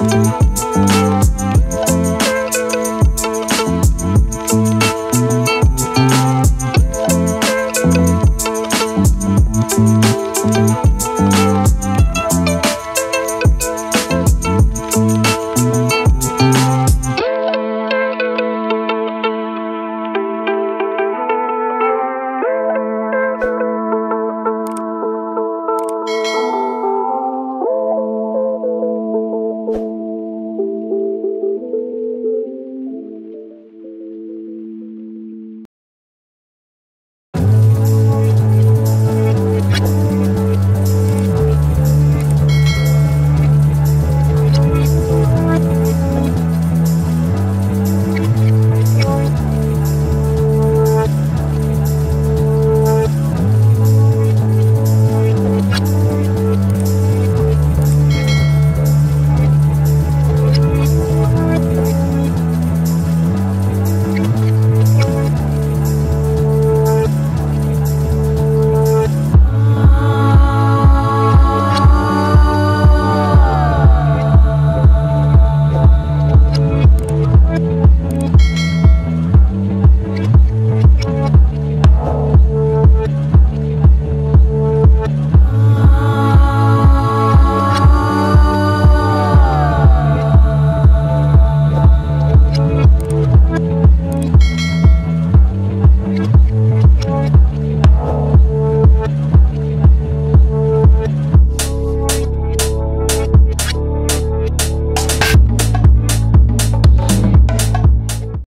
Música